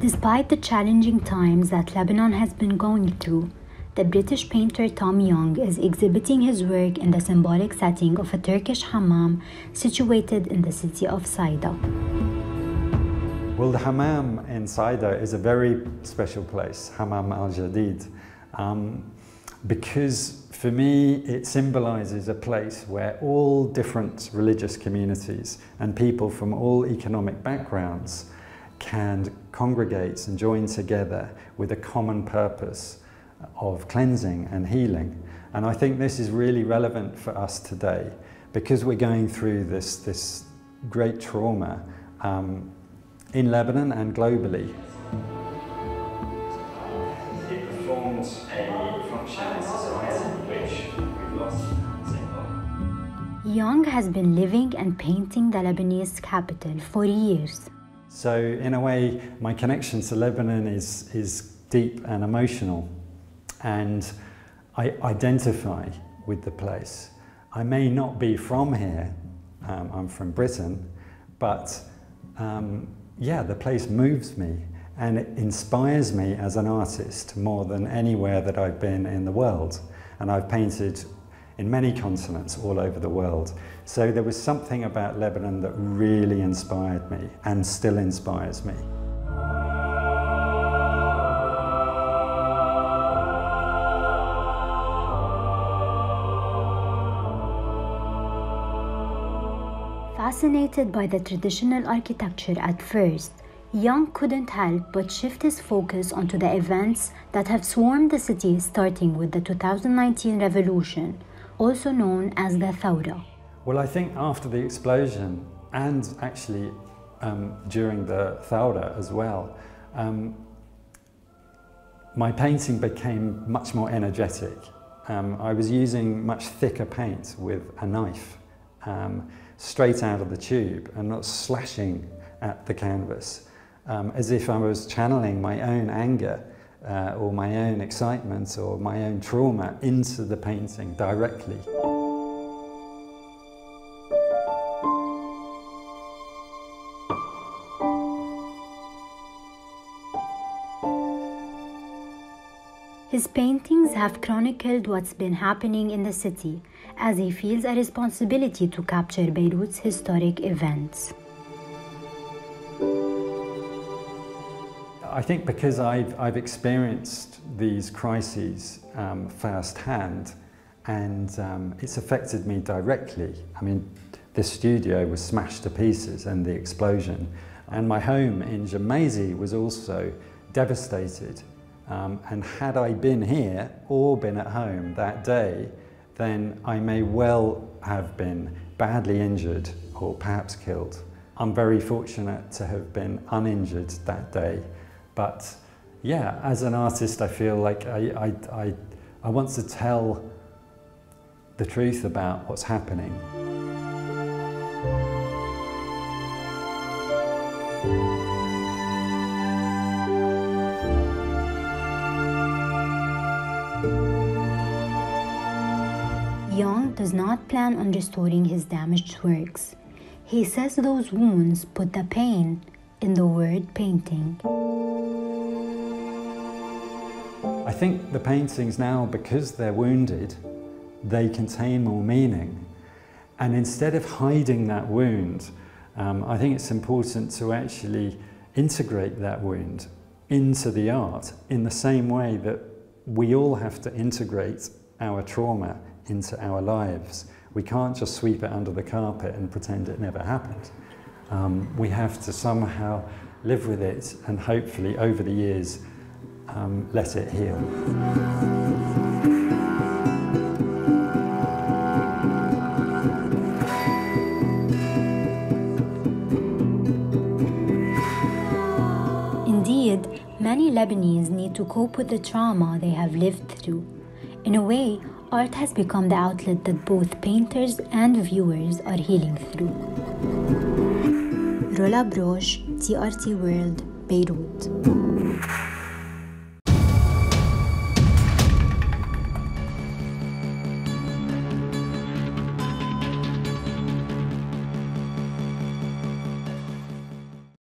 Despite the challenging times that Lebanon has been going through, the British painter Tom Young is exhibiting his work in the symbolic setting of a Turkish hammam situated in the city of Saida. Well, the hammam in Saida is a very special place, Hammam al Jadid, um, because for me it symbolizes a place where all different religious communities and people from all economic backgrounds can congregate and join together with a common purpose of cleansing and healing. And I think this is really relevant for us today because we're going through this, this great trauma um, in Lebanon and globally. It performs a function in society which we've lost Young has been living and painting the Lebanese capital for years. So in a way, my connection to Lebanon is, is deep and emotional and I identify with the place. I may not be from here, um, I'm from Britain, but um, yeah, the place moves me and it inspires me as an artist more than anywhere that I've been in the world. And I've painted in many continents all over the world. So there was something about Lebanon that really inspired me and still inspires me. Fascinated by the traditional architecture at first, Young couldn't help but shift his focus onto the events that have swarmed the city starting with the 2019 revolution, also known as the Thawra. Well, I think after the explosion and actually um, during the Thawra as well, um, my painting became much more energetic. Um, I was using much thicker paint with a knife. Um, straight out of the tube and not slashing at the canvas um, as if I was channeling my own anger uh, or my own excitement or my own trauma into the painting directly. His paintings have chronicled what's been happening in the city as he feels a responsibility to capture Beirut's historic events. I think because I've, I've experienced these crises um, firsthand and um, it's affected me directly. I mean, this studio was smashed to pieces and the explosion and my home in Gemmayzeh was also devastated um, and had I been here or been at home that day, then I may well have been badly injured or perhaps killed. I'm very fortunate to have been uninjured that day. But yeah, as an artist, I feel like I, I, I, I want to tell the truth about what's happening. Young does not plan on restoring his damaged works. He says those wounds put the pain in the word painting. I think the paintings now, because they're wounded, they contain more meaning. And instead of hiding that wound, um, I think it's important to actually integrate that wound into the art in the same way that we all have to integrate our trauma into our lives. We can't just sweep it under the carpet and pretend it never happened. Um, we have to somehow live with it and hopefully over the years um, let it heal. Indeed, many Lebanese need to cope with the trauma they have lived through. In a way, art has become the outlet that both painters and viewers are healing through. Rola Brosh, TRT World, Beirut.